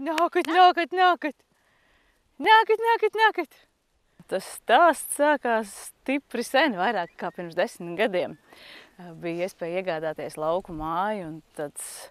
Nākat, nākat, nākat! Nākat, nākat, nākat! Tas stāsts sākās stipri sen, vairāk kā pirms desmit gadiem. Bija iespēja iegādāties lauku māju un tāds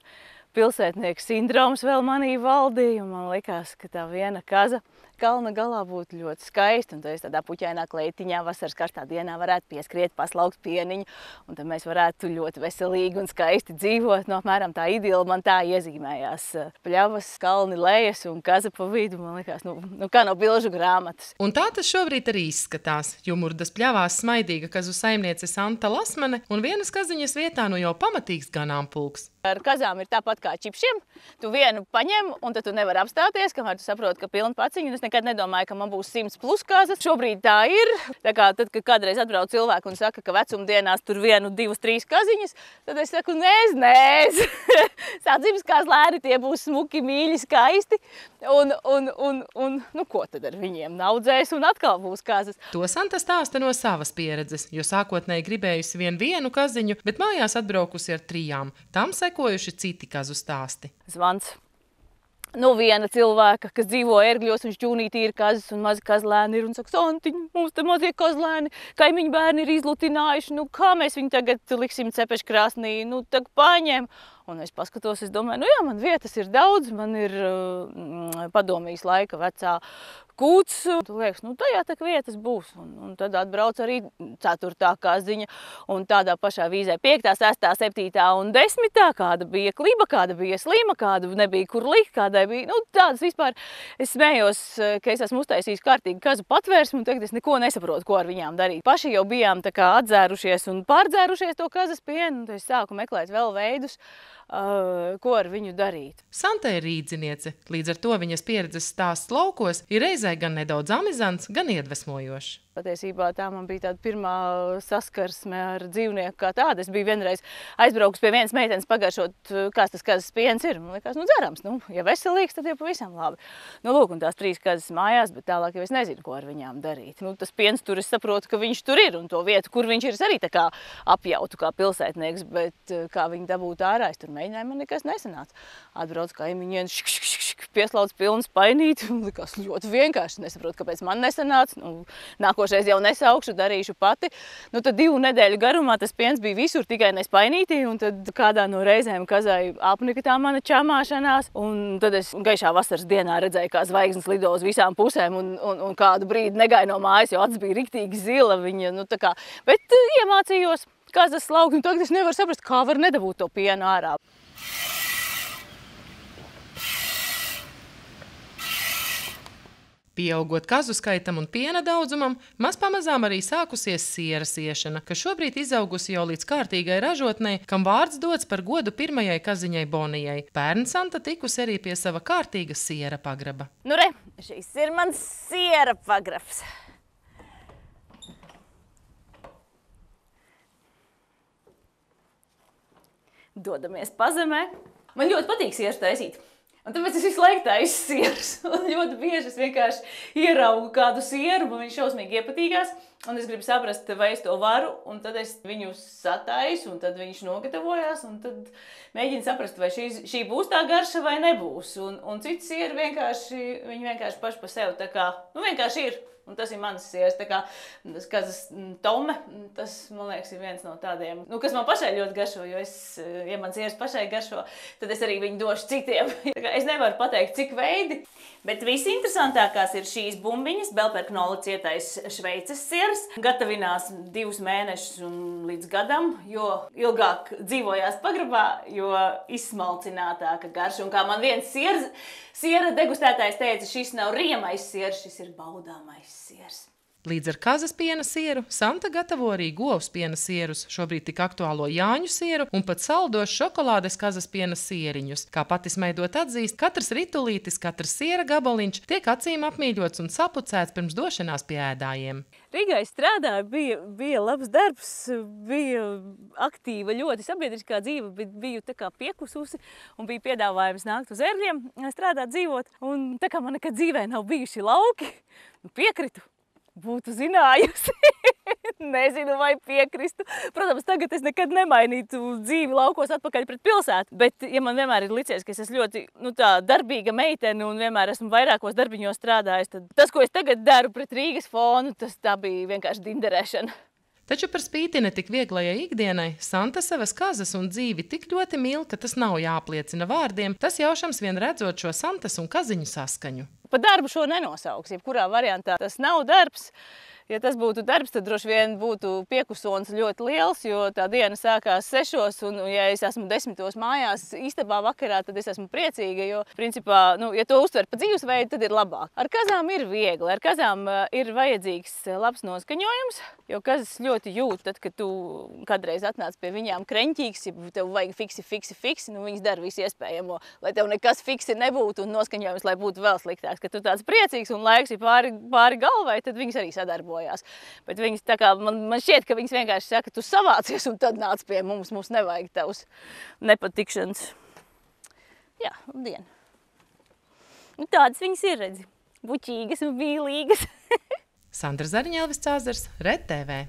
pilsētnieks sindroms vēl manī valdīja. Man likās, ka tā viena kaza kalna galā būtu ļoti skaisti. Un tad tādā puķainā kleitiņā vasaras karstā dienā varētu pieskriet, paslaukt pieniņu. Un tad mēs varētu ļoti veselīgi un skaisti dzīvot. No apmēram tā idila man tā iezīmējās. Pļavas, kalni lejas un kaza pa vidu. Man likās, nu, nu kā no bilžu grāmatas. Un tā tas šobrīd arī izskatās. Jumurdas pļavās smaidīga kazu saimniece Santa Lasmane un vienas kaziņas vietā nu jau pamatīgs ganāmpulks. Ar kazām ir tāpat kā čipšiem. Tu vienu paņem, un tad tu nevari apstāties, kamēr tu saproti, ka pilna paciņa. Nekad nedomāju, ka man būs 100 plus kazas. Šobrīd tā ir. Tā kā tad, kad kādreiz atbrauc cilvēki un saka, ka vecumdienās tur vienu, divas, trīs kaziņas, tad es saku, nē, nē, sādzimas kazlēni, tie būs smuki, mīļi, skaisti. Un, un, un, un nu, ko tad ar viņiem naudzēs un atkal būs kazas? To Santa stāsta no savas pieredzes, jo sākotnēji gribējusi vien vienu kaziņu, bet mājās atbraukusi ar trijām. Tam sekojuši citi kazu stāsti. Zvans. Nu, viena cilvēka, kas dzīvo ērgļos, un šķūnītī ir kazas un mazi kazlēni ir, un saka, Santiņ, mums te mazie kazlēni, kaimiņu bērni ir izlutinājuši, nu, kā mēs viņu tagad liksim cepešu krāsnī, nu, tak paņem. Un es paskatos, es domāju, nu jā, man vietas ir daudz, man ir uh, padomijas laika vecā kūts. Tu liekas, nu tajā tak vietas būs. Un, un tad atbrauc arī ceturtā kaziņa un tādā pašā vīzē piektā, sestā, septītā un desmitā, kāda bija kliba, kāda bija slima, kāda nebija kur likt, kādai bija, nu tādas vispār. Es smējos, ka es esmu uztaisījis kārtīgi kazu patvērsmu un tagad es neko nesaprotu, ko ar viņām darīt. Paši jau bijām tā kā atzērušies un pārdzērušies to kazas pienu, un es sāku meklēt vēl veidus, uh, ko ar viņu darīt. Santa ir rīdziniece, līdz ar to viņas pieredzes stāsts laukos ir reizē gan nedaudz amizants, gan iedvesmojošs. Patiesībā tā man bija tāda pirmā saskarsme ar dzīvnieku kā tādu. Es biju vienreiz aizbraukus pie vienas meitenes pagaršot, kāds tas kazas piens ir. Man liekas, nu dzerams, nu, ja veselīgs, tad jau pavisam labi. Nu, lūk, un tās trīs kazas mājās, bet tālāk jau es nezinu, ko ar viņām darīt. Nu, tas piens tur, es saprotu, ka viņš tur ir, un to vietu, kur viņš ir, es arī tā kā apjautu kā pilsētnieks, bet kā viņi dabūtu ārā, es tur mēģināju, man nekas nesanāca. Atbrauc kaimiņien, šik, šik, šik, šik, pieslauc pilnu spainīti, likās ļoti vienkārši, nesaprotu, kāpēc man nesanāca. Nu, nākošais jau nesaukšu, darīšu pati. Nu, tad divu nedēļu garumā tas piens bija visur, tikai nespainītī, un tad kādā no reizēm kazai apnika tā mana čamāšanās, un tad es gaišā vasaras dienā redzēju, kā zvaigznes lido uz visām pusēm, un, un, un kādu brīdi negāju no mājas, jo acis bija riktīgi zila. Viņa, nu tā kā, bet iemācījos kazas laukt, un tagad es nevaru saprast, kā var nedabūt to pienu ārā. Pieaugot kazu skaitam un piena daudzumam, maz pamazām arī sākusies siera siešana, kas šobrīd izaugusi jau līdz kārtīgai ražotnei, kam vārds dots par godu pirmajai kaziņai Bonijai. Pērn Santa tikusi arī pie sava kārtīga siera pagraba. Nu re, šis ir mans siera pagrabs. Dodamies pazemē. Man ļoti patīk sieru taisīt. Un tāpēc es visu laiku taisu sierus. Un ļoti bieži es vienkārši ieraugu kādu sieru, man viņš šausmīgi iepatīkās. Un es gribu saprast, vai es to varu, un tad es viņu sataisu, un tad viņš nogatavojās, un tad mēģinu saprast, vai šī, šī būs tā garša vai nebūs. Un, un cits sieri vienkārši, viņi vienkārši paši pa sevi tā kā, nu vienkārši ir. Un tas ir mans sieras, tā kā tas kazas tome, tas, man liekas, ir viens no tādiem, nu, kas man pašai ļoti garšo, jo es, ja man sieras pašai garšo, tad es arī viņu došu citiem. es nevaru pateikt, cik veidi, bet visinteresantākās ir šīs bumbiņas, Belperknola cietais šveices sieras. Gatavinās divus mēnešus un līdz gadam, jo ilgāk dzīvojās pagrabā, jo izsmalcinātāka garša. Un kā man viens sieras, siera degustētājs teica, šis nav riemais siers, šis ir baudāmais siers. Līdz ar kazas piena sieru Santa gatavo arī govs piena sierus, šobrīd tik aktuālo Jāņu sieru un pat saldos šokolādes kazas piena sieriņus. Kā pati smaidot atzīst, katrs ritulītis, katrs siera gabaliņš tiek acīm apmīļots un sapucēts pirms došanās pie ēdājiem. Rīgā es strādāju, bija, bija labs darbs, bija aktīva ļoti sabiedriskā dzīve, bet biju tā kā piekususi un bija piedāvājums nākt uz ērļiem, strādāt, dzīvot. Un tā kā man nekad dzīvē nav bijuši lauki, nu piekritu būtu zinājusi. Nezinu, vai piekristu. Protams, tagad es nekad nemainītu dzīvi laukos atpakaļ pret pilsētu. Bet, ja man vienmēr ir licies, ka es esmu ļoti nu, darbīga meitene un vienmēr esmu vairākos darbiņos strādājis, tad tas, ko es tagad daru pret Rīgas fonu, tas bija vienkārši dinderēšana. Taču par spīti ne tik vieglajai ikdienai, Santa savas kazas un dzīvi tik ļoti mīl, ka tas nav jāapliecina vārdiem. Tas jaušams vien redzot šo Santas un kaziņu saskaņu. Pa darbu šo nenosauks, jebkurā variantā tas nav darbs. Ja tas būtu darbs, tad droši vien būtu piekusons ļoti liels, jo tā diena sākās sešos, un ja es esmu desmitos mājās istabā vakarā, tad es esmu priecīga, jo, principā, nu, ja to uztver pa dzīvesveidu, tad ir labāk. Ar kazām ir viegli, ar kazām ir vajadzīgs labs noskaņojums, jo kazas ļoti jūt, tad, kad tu kādreiz atnāc pie viņām kreņķīgs, ja tev vajag fiksi, fiksi, fiksi, nu viņas dara visu iespējamo, lai tev nekas fiksi nebūtu un noskaņojums, lai būtu vēl sliktāks. Kad tu tāds priecīgs un laiks ir pāri, pāri galvai, tad viņas arī sadarbojas darbojās. Bet viņas tā kā, man, man šķiet, ka viņas vienkārši saka, tu savācies un tad nāc pie mums, mums nevajag tavs nepatikšanas. Jā, labdien. Nu, tādas viņas ir, redzi, buķīgas un vīlīgas. Sandra Zariņēlvis Cāzars, Red TV.